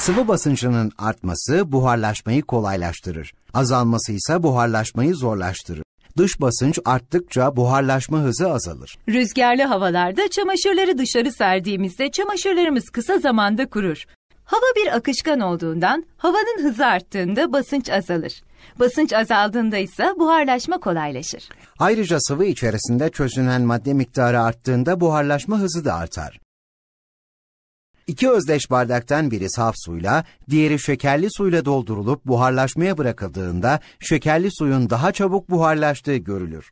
Sıvı basıncının artması buharlaşmayı kolaylaştırır. Azalması ise buharlaşmayı zorlaştırır. Dış basınç arttıkça buharlaşma hızı azalır. Rüzgarlı havalarda çamaşırları dışarı serdiğimizde çamaşırlarımız kısa zamanda kurur. Hava bir akışkan olduğundan havanın hızı arttığında basınç azalır. Basınç azaldığında ise buharlaşma kolaylaşır. Ayrıca sıvı içerisinde çözünen madde miktarı arttığında buharlaşma hızı da artar. İki özdeş bardaktan biri saf suyla, diğeri şekerli suyla doldurulup buharlaşmaya bırakıldığında şekerli suyun daha çabuk buharlaştığı görülür.